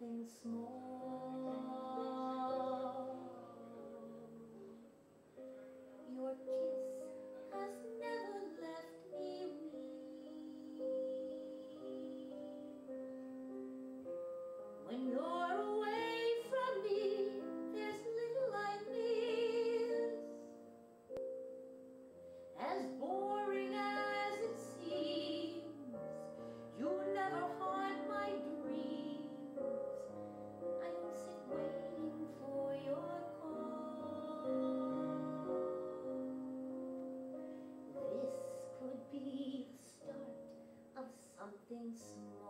something small. Small.